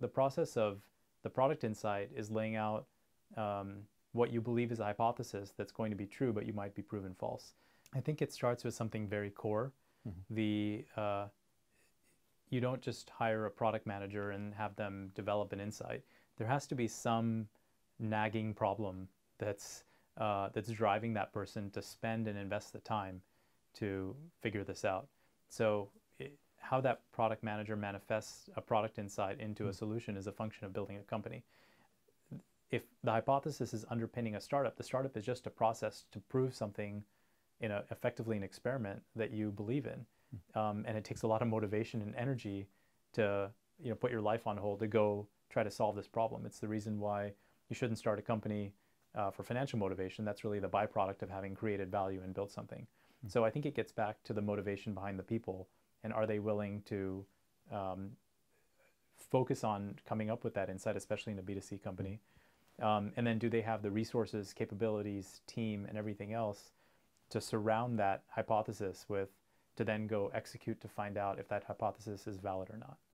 the process of the product insight is laying out um, what you believe is a hypothesis that's going to be true, but you might be proven false. I think it starts with something very core. Mm-hmm. The uh, you don't just hire a product manager and have them develop an insight. There has to be some nagging problem that's uh, that's driving that person to spend and invest the time to figure this out. So it, how that product manager manifests a product insight into mm-hmm. a solution is a function of building a company if the hypothesis is underpinning a startup, the startup is just a process to prove something in a, effectively an experiment that you believe in. Hmm. Um, and it takes a lot of motivation and energy to you know put your life on hold to go try to solve this problem. It's the reason why you shouldn't start a company uh, for financial motivation. That's really the byproduct of having created value and built something. Mm-hmm. So I think it gets back to the motivation behind the people and are they willing to um, focus on coming up with that insight, especially in a B2C company. Um, and then do they have the resources, capabilities, team, and everything else to surround that hypothesis with to then go execute to find out if that hypothesis is valid or not?